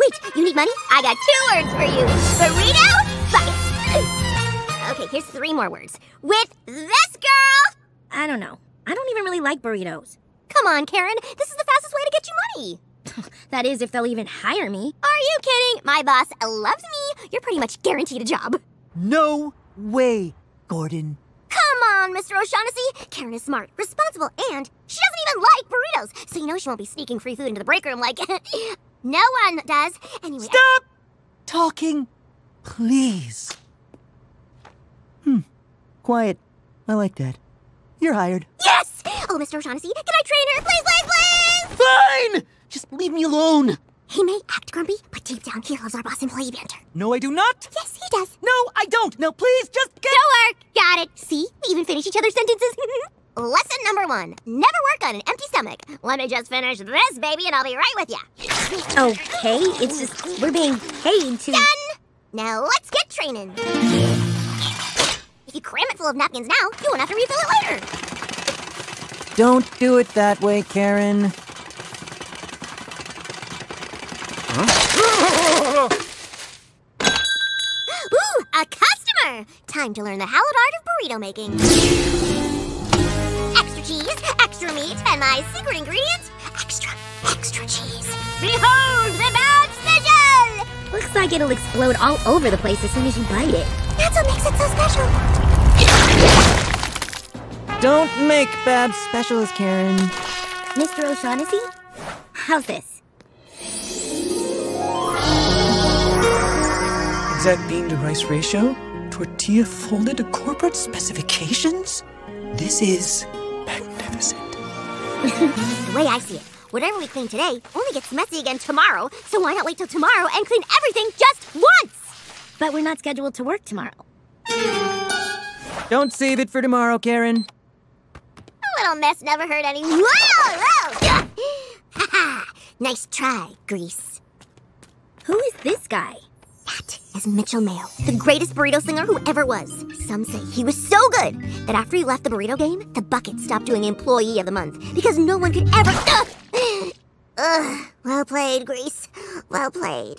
Wait, you need money? I got two words for you. Burrito bucket. okay, here's three more words. With this girl. I don't know. I don't even really like burritos. Come on, Karen. This is the fastest way to get you money. That is, if they'll even hire me. Are you kidding? My boss loves me. You're pretty much guaranteed a job. No way, Gordon. Come on, Mr. O'Shaughnessy. Karen is smart, responsible, and she doesn't even like burritos. So you know she won't be sneaking free food into the break room like no one does. Anyway, Stop talking, please. Hmm. Quiet. I like that. You're hired. yes! Oh, Mr. O'Shaughnessy, can I train her? Please, please, please! Fine! Just leave me alone. He may act grumpy, but deep down he loves our boss employee banter. No, I do not. Yes, he does. No, I don't. Now, please, just get. Don't work. Got it. See? We even finish each other's sentences. Lesson number one. Never work on an empty stomach. Let me just finish this, baby, and I'll be right with you. Okay, it's just we're being paid to. Done! Now let's get training. If you cram it full of napkins now, you won't have to refill it later. Don't do it that way, Karen. Huh? Ooh, a customer! Time to learn the hallowed art of burrito making. Extra cheese, extra meat, and my secret ingredient, extra, extra cheese. Behold the Babs special! Looks like it'll explode all over the place as soon as you bite it. That's what makes it so special. Don't make Babs specials, Karen. Mr. O'Shaughnessy? How's this? Exact bean to rice ratio, tortilla folded to corporate specifications. This is magnificent. The way I see it, whatever we clean today only gets messy again tomorrow, so why not wait till tomorrow and clean everything just once? But we're not scheduled to work tomorrow. Don't save it for tomorrow, Karen. A little mess never hurt any. Whoa, whoa! Ha ha! Nice try, Grease. Who is this guy? Mitchell Mayo, the greatest burrito singer who ever was. Some say he was so good that after he left the burrito game, the bucket stopped doing Employee of the Month because no one could ever. Ugh! Well played, Grease. Well played.